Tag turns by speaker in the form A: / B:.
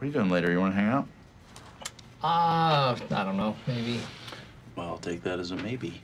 A: What are you doing later? You want to hang out?
B: Uh, I don't know. Maybe.
C: Well, I'll take that as a maybe.